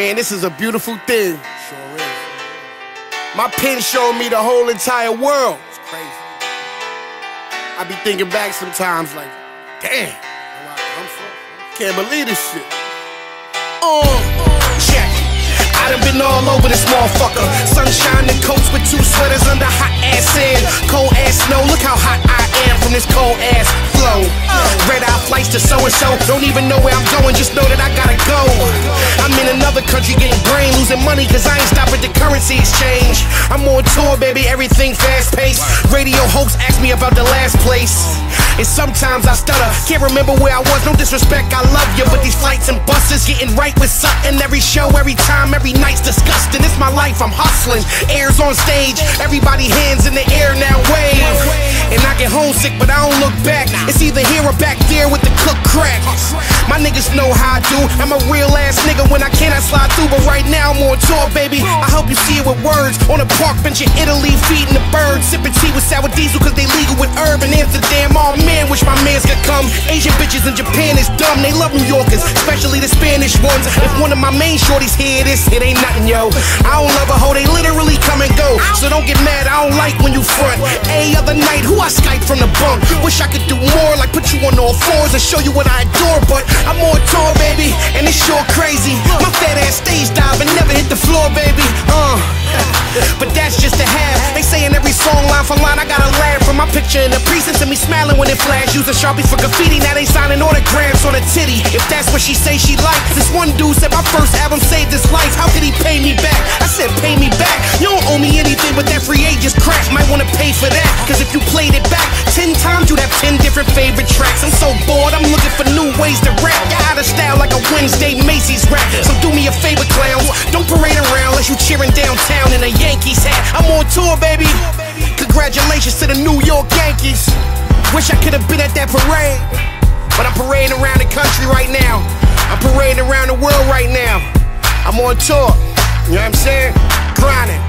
Man, this is a beautiful thing. Sure is. My pen showed me the whole entire world. It's crazy. I be thinking back sometimes like, damn, can't believe this shit. Uh, check. I done been all over this motherfucker. Sunshine and coats with two sweaters under hot ass sand. To so and so. Don't even know where I'm going, just know that I gotta go. I'm in another country getting brain, losing money cause I ain't stopping the currency exchange. I'm on tour, baby, everything fast paced. Radio hosts ask me about the last place. And sometimes I stutter, can't remember where I was. No disrespect, I love you, but these flights and buses getting right with something. Every show, every time, every night's disgusting. It's my life, I'm hustling. Airs on stage, everybody hands in the air now, wave. And I get homesick, but I don't look back. It's either here or back there with the cook crack. My niggas know how I do. I'm a real ass nigga when I cannot slide through, but right now I'm on tour, baby. I hope you see it with words. On a park bench in Italy, feeding the birds, sipping tea with sour diesel, cause they legal with bitches in Japan is dumb, they love New Yorkers, especially the Spanish ones. If one of my main shorties hear this, it ain't nothing, yo. I don't love a hoe, they literally come and go. So don't get mad, I don't like when you front. A other night, who I Skype from the bunk. Wish I could do more, like put you on all fours and show you what I adore, but I'm on tour, baby, and it's sure crazy. My fat ass stage dive and never hit the floor, baby. Uh. But that's just a half. Song line for line, I got a laugh from my picture in the precinct and me smiling when it flash. Using sharpies for graffiti, now they signing autographs on a titty. If that's what she say she likes. This one dude said my first album saved his life. How could he pay me back? I said pay me back. You don't owe me anything, but that free agent's crack. Might wanna pay for that. Cause if you played it back ten times, you'd have ten different favorite tracks. I'm so bored, I'm looking for new ways to rap. You're out of style like a Wednesday Macy's rap. So do me a favor, clowns. Don't parade around unless you cheering downtown in a Yankees hat. I'm on tour, baby. Congratulations to the New York Yankees. Wish I could have been at that parade. But I'm parading around the country right now. I'm parading around the world right now. I'm on tour. You know what I'm saying? Grinding.